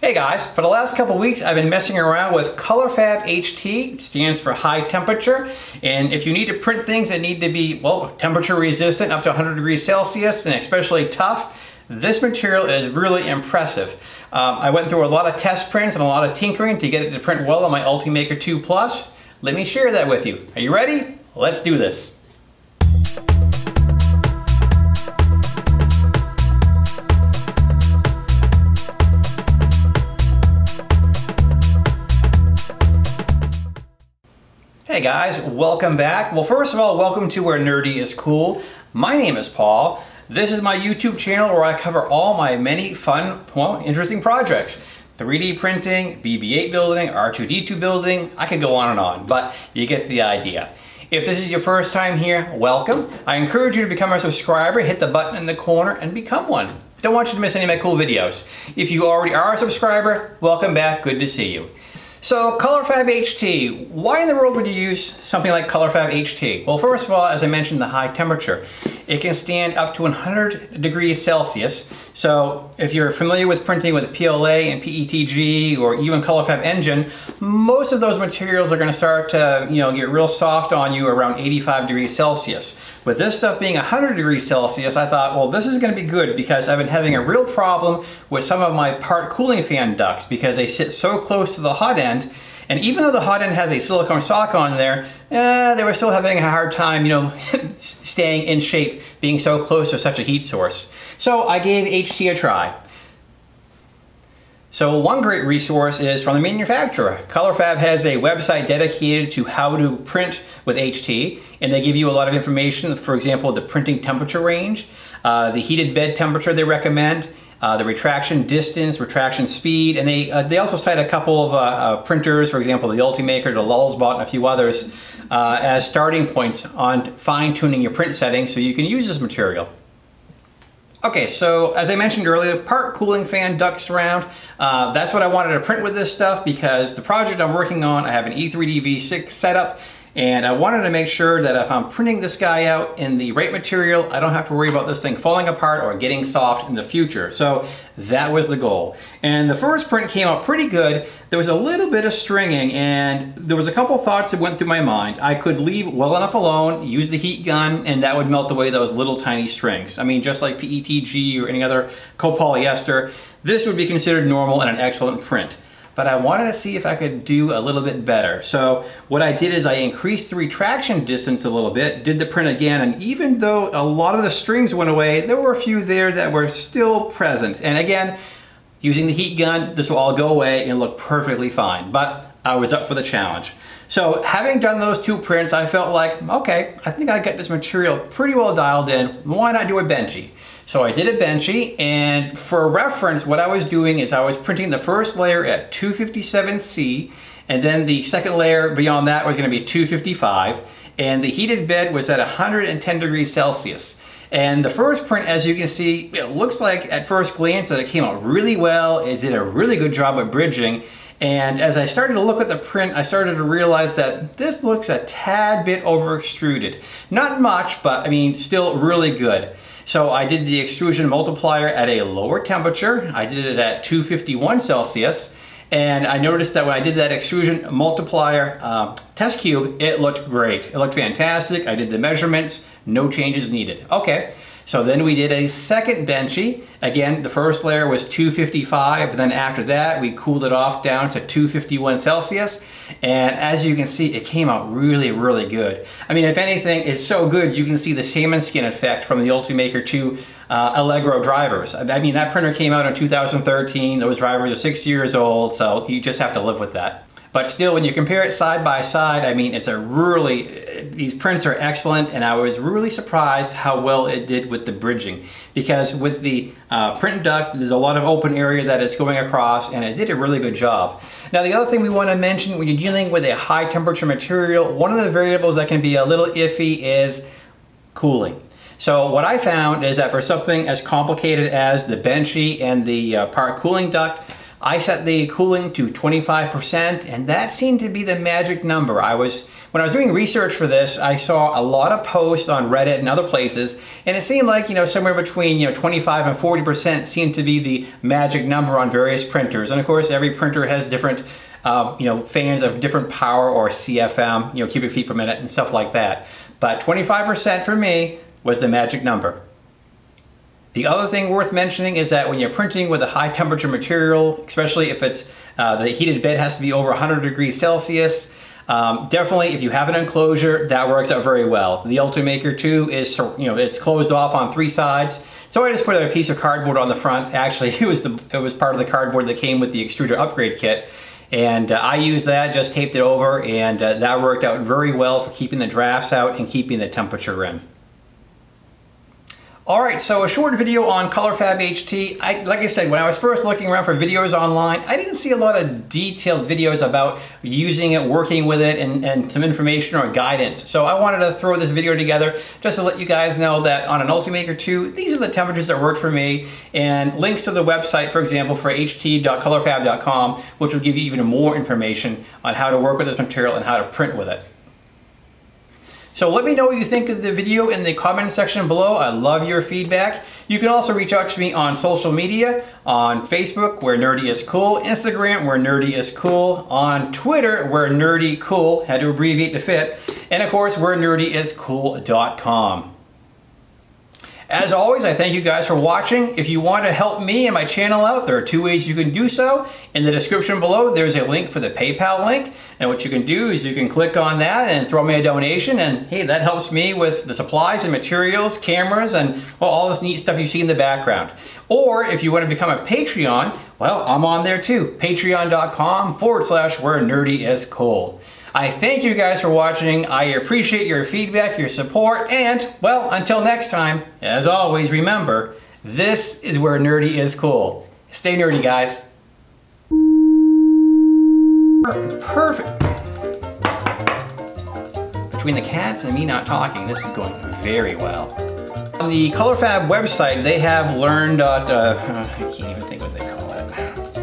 Hey guys, for the last couple weeks I've been messing around with ColorFabb HT, stands for high temperature, and if you need to print things that need to be, well, temperature resistant up to 100 degrees Celsius and especially tough, this material is really impressive. Um, I went through a lot of test prints and a lot of tinkering to get it to print well on my Ultimaker 2 Plus. Let me share that with you. Are you ready? Let's do this. Hey guys, welcome back. Well, first of all, welcome to Where Nerdy is Cool. My name is Paul. This is my YouTube channel where I cover all my many fun, well, interesting projects. 3D printing, BB-8 building, R2-D2 building, I could go on and on, but you get the idea. If this is your first time here, welcome. I encourage you to become a subscriber, hit the button in the corner and become one. Don't want you to miss any of my cool videos. If you already are a subscriber, welcome back, good to see you. So ColorFabb HT, why in the world would you use something like ColorFabb HT? Well, first of all, as I mentioned, the high temperature. It can stand up to 100 degrees Celsius. So if you're familiar with printing with PLA and PETG or even ColorFabb nGen, most of those materials are gonna start to you know, get real soft on you around 85 degrees Celsius. With this stuff being 100 degrees Celsius, I thought, well, this is gonna be good because I've been having a real problem with some of my part cooling fan ducts because they sit so close to the hot end and even though the hot end has a silicone sock on there, eh, they were still having a hard time, you know, staying in shape, being so close to such a heat source. So I gave HT a try. So one great resource is from the manufacturer. ColorFabb has a website dedicated to how to print with HT, and they give you a lot of information, for example, the printing temperature range, uh, the heated bed temperature they recommend, uh, the retraction distance, retraction speed, and they, uh, they also cite a couple of uh, uh, printers, for example, the Ultimaker, the Lulzbot, and a few others, uh, as starting points on fine-tuning your print settings so you can use this material. Okay, so as I mentioned earlier, part cooling fan duct surround. Uh, that's what I wanted to print with this stuff because the project I'm working on, I have an E3D V6 setup and I wanted to make sure that if I'm printing this guy out in the right material, I don't have to worry about this thing falling apart or getting soft in the future. So that was the goal. And the first print came out pretty good. There was a little bit of stringing and there was a couple thoughts that went through my mind. I could leave well enough alone, use the heat gun, and that would melt away those little tiny strings. I mean, just like PETG or any other copolyester, this would be considered normal and an excellent print but I wanted to see if I could do a little bit better. So what I did is I increased the retraction distance a little bit, did the print again, and even though a lot of the strings went away, there were a few there that were still present. And again, using the heat gun, this will all go away and look perfectly fine, but I was up for the challenge. So having done those two prints, I felt like, okay, I think I got this material pretty well dialed in. Why not do a Benchy? So I did a Benchy and for reference, what I was doing is I was printing the first layer at 257C and then the second layer beyond that was gonna be 255 and the heated bed was at 110 degrees Celsius. And the first print, as you can see, it looks like at first glance that it came out really well. It did a really good job of bridging. And as I started to look at the print, I started to realize that this looks a tad bit over extruded. Not much, but I mean, still really good. So I did the extrusion multiplier at a lower temperature. I did it at 251 Celsius. And I noticed that when I did that extrusion multiplier uh, test cube, it looked great. It looked fantastic. I did the measurements, no changes needed. Okay, so then we did a second benchy. Again, the first layer was 255, then after that we cooled it off down to 251 Celsius. And as you can see, it came out really, really good. I mean, if anything, it's so good you can see the salmon skin effect from the Ultimaker 2 uh, Allegro drivers. I mean, that printer came out in 2013. Those drivers are six years old, so you just have to live with that. But still, when you compare it side by side, I mean, it's a really, these prints are excellent, and I was really surprised how well it did with the bridging. Because with the uh, print duct, there's a lot of open area that it's going across, and it did a really good job. Now, the other thing we want to mention when you're dealing with a high temperature material, one of the variables that can be a little iffy is cooling. So what I found is that for something as complicated as the Benchy and the uh, part cooling duct, I set the cooling to 25% and that seemed to be the magic number. I was when I was doing research for this, I saw a lot of posts on Reddit and other places, and it seemed like, you know, somewhere between, you know, 25 and 40% seemed to be the magic number on various printers. And of course, every printer has different, uh, you know, fans of different power or CFM, you know, cubic feet per minute and stuff like that. But 25% for me was the magic number. The other thing worth mentioning is that when you're printing with a high temperature material, especially if it's uh, the heated bed has to be over 100 degrees Celsius, um, definitely, if you have an enclosure, that works out very well. The Ultimaker 2 is, you know, it's closed off on three sides. So I just put a piece of cardboard on the front. Actually, it was the it was part of the cardboard that came with the extruder upgrade kit. And uh, I used that, just taped it over, and uh, that worked out very well for keeping the drafts out and keeping the temperature in. All right, so a short video on ColorFabb HT. I, like I said, when I was first looking around for videos online, I didn't see a lot of detailed videos about using it, working with it, and, and some information or guidance. So I wanted to throw this video together just to let you guys know that on an Ultimaker 2, these are the temperatures that worked for me, and links to the website, for example, for ht.colorfabb.com, which will give you even more information on how to work with this material and how to print with it. So let me know what you think of the video in the comment section below. I love your feedback. You can also reach out to me on social media, on Facebook, where Nerdy is Cool, Instagram, where Nerdy is Cool, on Twitter, where Nerdy Cool, had to abbreviate to fit, and of course, where nerdy is nerdyiscool.com. As always, I thank you guys for watching. If you want to help me and my channel out, there are two ways you can do so. In the description below, there's a link for the PayPal link. And what you can do is you can click on that and throw me a donation. And hey, that helps me with the supplies and materials, cameras, and well, all this neat stuff you see in the background. Or if you want to become a Patreon, well, I'm on there too. Patreon.com forward slash where nerdy is cool. I thank you guys for watching. I appreciate your feedback, your support, and, well, until next time, as always, remember, this is where nerdy is cool. Stay nerdy, guys. Perfect. Between the cats and me not talking, this is going very well. On the ColorFabb website, they have learned, uh, uh, I can't even think what they call it.